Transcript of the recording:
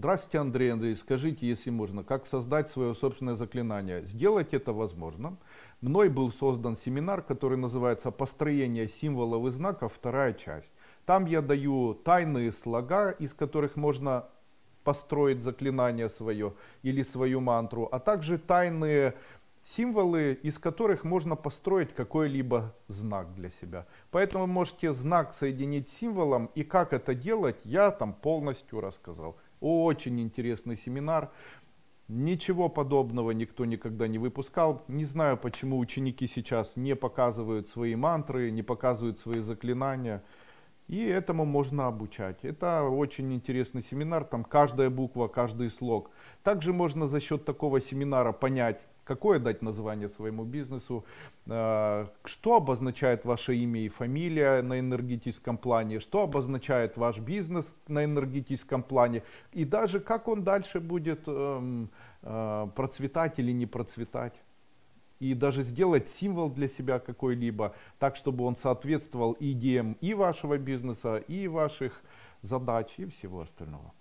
Здравствуйте, Андрей Андрей. Скажите, если можно, как создать свое собственное заклинание? Сделать это возможно. Мной был создан семинар, который называется «Построение символов и знаков. Вторая часть». Там я даю тайные слога, из которых можно построить заклинание свое или свою мантру, а также тайные символы, из которых можно построить какой-либо знак для себя. Поэтому можете знак соединить с символом, и как это делать, я там полностью рассказал. Очень интересный семинар. Ничего подобного никто никогда не выпускал. Не знаю, почему ученики сейчас не показывают свои мантры, не показывают свои заклинания. И этому можно обучать. Это очень интересный семинар, там каждая буква, каждый слог. Также можно за счет такого семинара понять, какое дать название своему бизнесу, э, что обозначает ваше имя и фамилия на энергетическом плане, что обозначает ваш бизнес на энергетическом плане, и даже как он дальше будет эм, э, процветать или не процветать. И даже сделать символ для себя какой-либо, так, чтобы он соответствовал идеям и вашего бизнеса, и ваших задач, и всего остального.